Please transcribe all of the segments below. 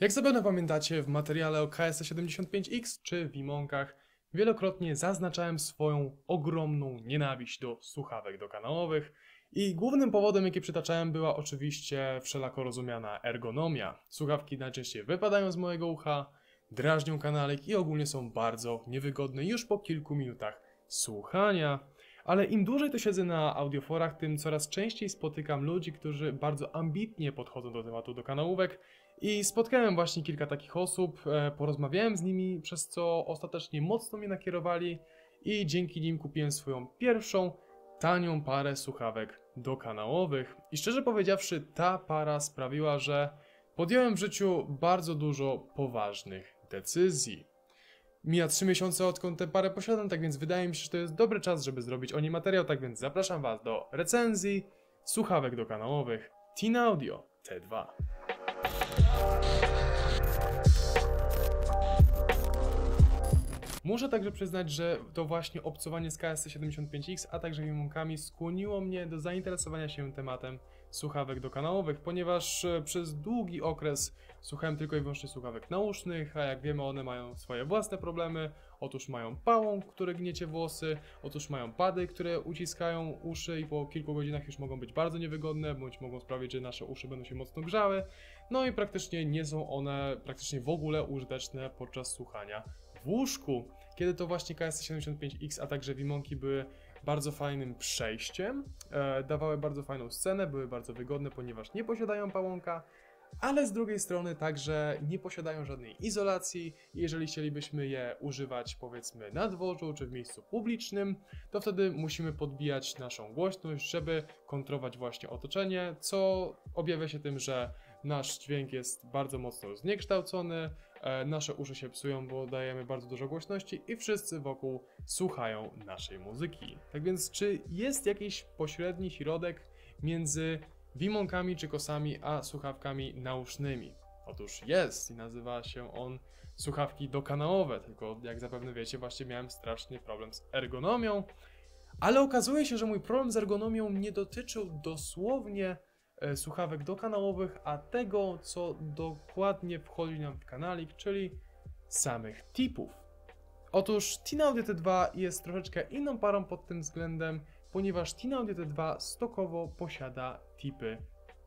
Jak zapewne pamiętacie, w materiale o KS75X czy Wimonkach wielokrotnie zaznaczałem swoją ogromną nienawiść do słuchawek dokanałowych i głównym powodem, jaki przytaczałem, była oczywiście wszelako rozumiana ergonomia. Słuchawki najczęściej wypadają z mojego ucha, drażnią kanalik i ogólnie są bardzo niewygodne już po kilku minutach słuchania. Ale im dłużej to siedzę na audioforach, tym coraz częściej spotykam ludzi, którzy bardzo ambitnie podchodzą do tematu do kanałówek i spotkałem właśnie kilka takich osób, e, porozmawiałem z nimi, przez co ostatecznie mocno mnie nakierowali i dzięki nim kupiłem swoją pierwszą tanią parę słuchawek dokanałowych. I szczerze powiedziawszy, ta para sprawiła, że podjąłem w życiu bardzo dużo poważnych decyzji. Mija 3 miesiące odkąd tę parę posiadam, tak więc wydaje mi się, że to jest dobry czas, żeby zrobić o niej materiał, tak więc zapraszam Was do recenzji słuchawek dokanałowych Teen Audio T2. Muszę także przyznać, że to właśnie obcowanie z KSC75X, a także wimonkami skłoniło mnie do zainteresowania się tematem słuchawek dokanałowych, ponieważ e, przez długi okres słuchałem tylko i wyłącznie słuchawek nausznych, a jak wiemy one mają swoje własne problemy. Otóż mają pałąk, który gniecie włosy, otóż mają pady, które uciskają uszy i po kilku godzinach już mogą być bardzo niewygodne, bądź mogą sprawić, że nasze uszy będą się mocno grzały. No i praktycznie nie są one praktycznie w ogóle użyteczne podczas słuchania w łóżku, kiedy to właśnie KS75X, a także Wimonki były bardzo fajnym przejściem, e, dawały bardzo fajną scenę, były bardzo wygodne, ponieważ nie posiadają pałąka, ale z drugiej strony także nie posiadają żadnej izolacji. Jeżeli chcielibyśmy je używać powiedzmy na dworzu czy w miejscu publicznym, to wtedy musimy podbijać naszą głośność, żeby kontrolować właśnie otoczenie, co objawia się tym, że nasz dźwięk jest bardzo mocno zniekształcony, nasze uszy się psują, bo dajemy bardzo dużo głośności i wszyscy wokół słuchają naszej muzyki. Tak więc czy jest jakiś pośredni środek między wimonkami czy kosami, a słuchawkami nausznymi. Otóż jest i nazywa się on słuchawki dokanałowe, tylko jak zapewne wiecie, właśnie miałem straszny problem z ergonomią, ale okazuje się, że mój problem z ergonomią nie dotyczył dosłownie e, słuchawek dokanałowych, a tego, co dokładnie wchodzi nam w kanalik, czyli samych tipów. Otóż T-Audio T2 jest troszeczkę inną parą pod tym względem, ponieważ T-Audio T2 stokowo posiada tipy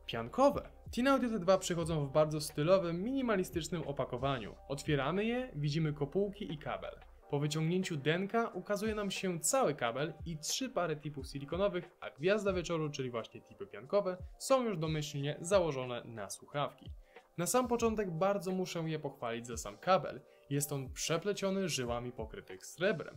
piankowe. T-Audio T2 przychodzą w bardzo stylowym, minimalistycznym opakowaniu. Otwieramy je, widzimy kopułki i kabel. Po wyciągnięciu denka ukazuje nam się cały kabel i trzy pary tipów silikonowych, a gwiazda wieczoru, czyli właśnie tipy piankowe, są już domyślnie założone na słuchawki. Na sam początek bardzo muszę je pochwalić za sam kabel. Jest on przepleciony żyłami pokrytych srebrem.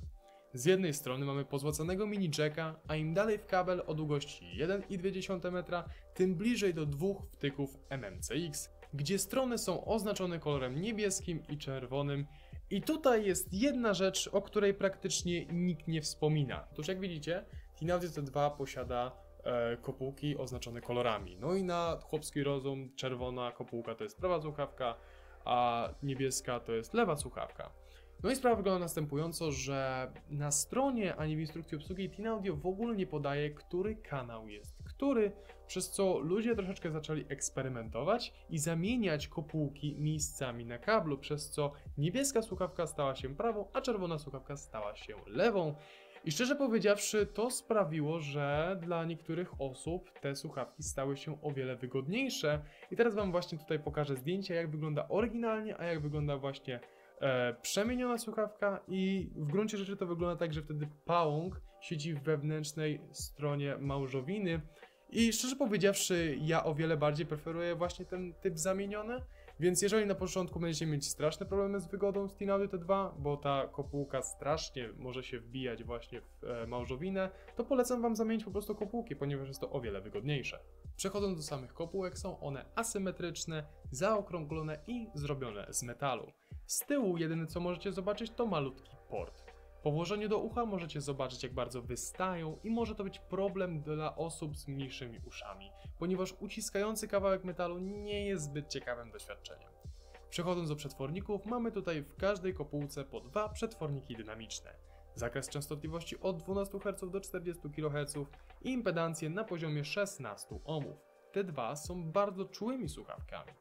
Z jednej strony mamy pozłacanego mini jacka, a im dalej w kabel o długości 1,2 metra, tym bliżej do dwóch wtyków MMCX, gdzie strony są oznaczone kolorem niebieskim i czerwonym. I tutaj jest jedna rzecz, o której praktycznie nikt nie wspomina. Otóż jak widzicie, Tinaudi T2 posiada e, kopułki oznaczone kolorami. No i na chłopski rozum czerwona kopułka to jest prawa słuchawka, a niebieska to jest lewa słuchawka. No i sprawa wygląda następująco, że na stronie ani w instrukcji obsługi Teen Audio w ogóle nie podaje, który kanał jest przez co ludzie troszeczkę zaczęli eksperymentować i zamieniać kopułki miejscami na kablu, przez co niebieska słuchawka stała się prawą, a czerwona słuchawka stała się lewą. I szczerze powiedziawszy, to sprawiło, że dla niektórych osób te słuchawki stały się o wiele wygodniejsze. I teraz Wam właśnie tutaj pokażę zdjęcie, jak wygląda oryginalnie, a jak wygląda właśnie e, przemieniona słuchawka i w gruncie rzeczy to wygląda tak, że wtedy pałąk siedzi w wewnętrznej stronie małżowiny i szczerze powiedziawszy, ja o wiele bardziej preferuję właśnie ten typ zamieniony, więc jeżeli na początku będziecie mieć straszne problemy z wygodą z T-Audio T2, bo ta kopułka strasznie może się wbijać właśnie w e, małżowinę, to polecam Wam zamienić po prostu kopułki, ponieważ jest to o wiele wygodniejsze. Przechodząc do samych kopułek, są one asymetryczne, zaokrąglone i zrobione z metalu. Z tyłu jedyne co możecie zobaczyć to malutki port. Po włożeniu do ucha możecie zobaczyć jak bardzo wystają i może to być problem dla osób z mniejszymi uszami, ponieważ uciskający kawałek metalu nie jest zbyt ciekawym doświadczeniem. Przechodząc do przetworników, mamy tutaj w każdej kopułce po dwa przetworniki dynamiczne. Zakres częstotliwości od 12 Hz do 40 kHz i impedancję na poziomie 16 ohmów. Te dwa są bardzo czułymi słuchawkami.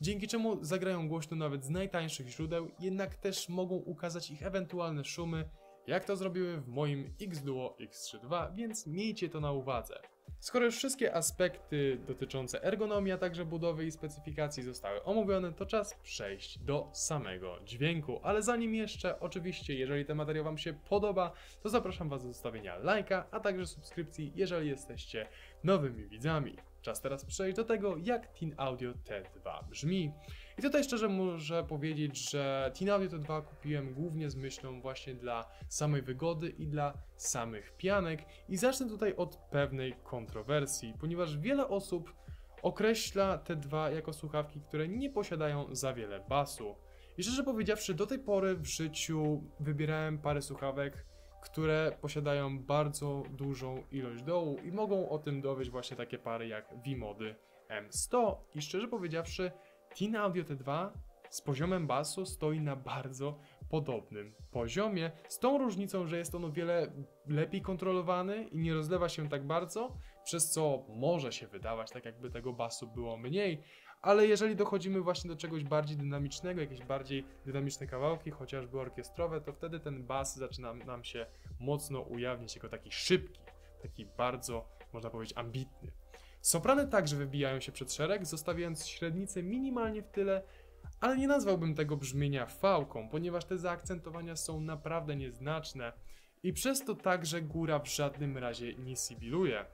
dzięki czemu zagrają głośno nawet z najtańszych źródeł, jednak też mogą ukazać ich ewentualne szumy, jak to zrobiły w moim X-Duo X32, więc miejcie to na uwadze. Skoro już wszystkie aspekty dotyczące ergonomii, a także budowy i specyfikacji zostały omówione, to czas przejść do samego dźwięku. Ale zanim jeszcze, oczywiście, jeżeli ten materiał Wam się podoba, to zapraszam Was do zostawienia lajka, a także subskrypcji, jeżeli jesteście nowymi widzami. Czas teraz przejść do tego, jak Teen Audio T2 brzmi. I tutaj szczerze muszę powiedzieć, że Teen Audio T2 kupiłem głównie z myślą właśnie dla samej wygody i dla samych pianek. I zacznę tutaj od pewnej kontrowersji, ponieważ wiele osób określa te dwa jako słuchawki, które nie posiadają za wiele basu. I szczerze powiedziawszy, do tej pory w życiu wybierałem parę słuchawek, które posiadają bardzo dużą ilość dołu i mogą o tym dowieść właśnie takie pary jak V-Mody M100 i szczerze powiedziawszy Teen Audio T2 z poziomem basu stoi na bardzo podobnym poziomie, z tą różnicą, że jest on o wiele lepiej kontrolowany i nie rozlewa się tak bardzo, przez co może się wydawać tak jakby tego basu było mniej, ale jeżeli dochodzimy właśnie do czegoś bardziej dynamicznego, jakieś bardziej dynamiczne kawałki, chociażby orkiestrowe, to wtedy ten bas zaczyna nam się mocno ujawniać jako taki szybki, taki bardzo, można powiedzieć, ambitny. Soprany także wybijają się przed szereg, zostawiając średnicę minimalnie w tyle, ale nie nazwałbym tego brzmienia fałką, ponieważ te zaakcentowania są naprawdę nieznaczne i przez to także góra w żadnym razie nie sibiluje.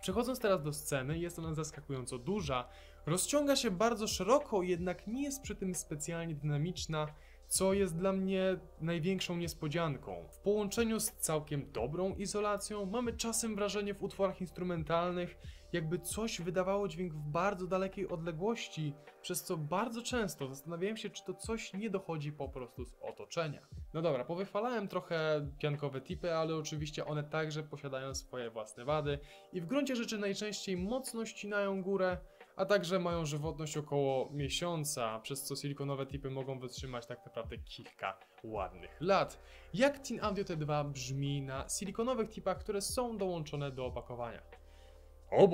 Przechodząc teraz do sceny, jest ona zaskakująco duża, rozciąga się bardzo szeroko, jednak nie jest przy tym specjalnie dynamiczna, co jest dla mnie największą niespodzianką. W połączeniu z całkiem dobrą izolacją mamy czasem wrażenie w utworach instrumentalnych, jakby coś wydawało dźwięk w bardzo dalekiej odległości, przez co bardzo często zastanawiałem się, czy to coś nie dochodzi po prostu z otoczenia. No dobra, powychwalałem trochę piankowe tipy, ale oczywiście one także posiadają swoje własne wady i w gruncie rzeczy najczęściej mocno ścinają górę, a także mają żywotność około miesiąca, przez co silikonowe tipy mogą wytrzymać tak naprawdę kilka ładnych lat. Jak Teen Audio T2 brzmi na silikonowych tipach, które są dołączone do opakowania? O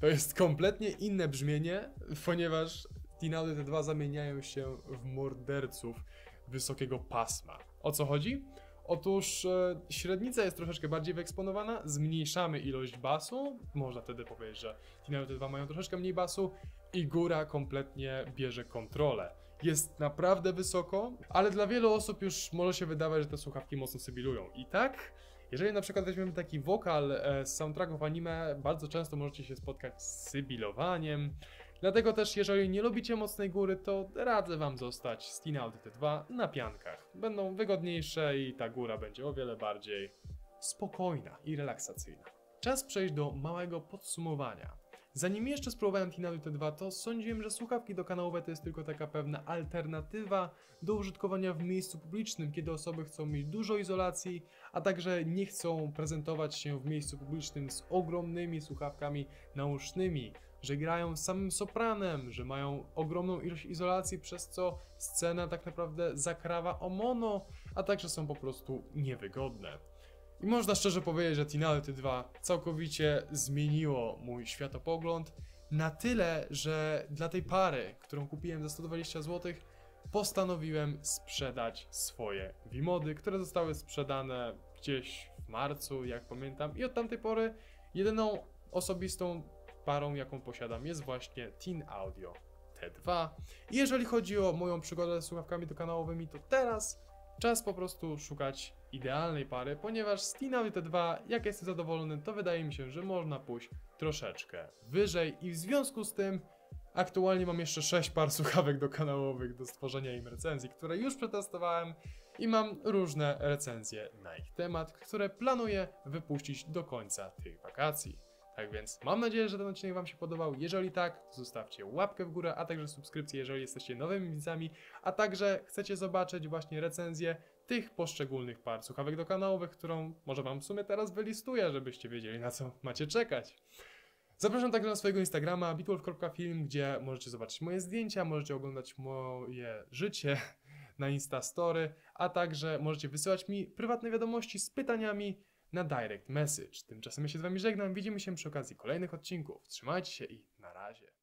to jest kompletnie inne brzmienie, ponieważ Teen Audio T2 zamieniają się w morderców wysokiego pasma. O co chodzi? Otóż e, średnica jest troszeczkę bardziej wyeksponowana, zmniejszamy ilość basu, można wtedy powiedzieć, że Teen 2 mają troszeczkę mniej basu i góra kompletnie bierze kontrolę. Jest naprawdę wysoko, ale dla wielu osób już może się wydawać, że te słuchawki mocno sybilują. I tak, jeżeli na przykład weźmiemy taki wokal e, z soundtracków anime, bardzo często możecie się spotkać z sybilowaniem, Dlatego też, jeżeli nie lubicie mocnej góry, to radzę Wam zostać z Teen Audio T2 na piankach. Będą wygodniejsze i ta góra będzie o wiele bardziej spokojna i relaksacyjna. Czas przejść do małego podsumowania. Zanim jeszcze spróbowałem Audio T2, to sądziłem, że słuchawki dokanałowe to jest tylko taka pewna alternatywa do użytkowania w miejscu publicznym, kiedy osoby chcą mieć dużo izolacji, a także nie chcą prezentować się w miejscu publicznym z ogromnymi słuchawkami nausznymi, że grają samym sopranem, że mają ogromną ilość izolacji, przez co scena tak naprawdę zakrawa o mono, a także są po prostu niewygodne. I można szczerze powiedzieć, że Tinality 2 całkowicie zmieniło mój światopogląd na tyle, że dla tej pary, którą kupiłem za 120 zł, postanowiłem sprzedać swoje Wimody, które zostały sprzedane gdzieś w marcu, jak pamiętam, i od tamtej pory jedyną osobistą parą, jaką posiadam, jest właśnie Teen Audio T2. I jeżeli chodzi o moją przygodę z słuchawkami dokanałowymi, to teraz czas po prostu szukać idealnej pary, ponieważ z Teen Audio T2, jak jestem zadowolony, to wydaje mi się, że można pójść troszeczkę wyżej i w związku z tym aktualnie mam jeszcze 6 par słuchawek dokanałowych do stworzenia im recenzji, które już przetestowałem i mam różne recenzje na ich temat, które planuję wypuścić do końca tych wakacji. Tak więc mam nadzieję, że ten odcinek Wam się podobał. Jeżeli tak, to zostawcie łapkę w górę, a także subskrypcję, jeżeli jesteście nowymi widzami, a także chcecie zobaczyć właśnie recenzję tych poszczególnych par słuchawek dokanałowych, którą może Wam w sumie teraz wylistuję, żebyście wiedzieli na co macie czekać. Zapraszam także na swojego Instagrama bitwolf.film, gdzie możecie zobaczyć moje zdjęcia, możecie oglądać moje życie na Instastory, a także możecie wysyłać mi prywatne wiadomości z pytaniami, na direct message. Tymczasem ja się z Wami żegnam. Widzimy się przy okazji kolejnych odcinków. Trzymajcie się i na razie.